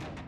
you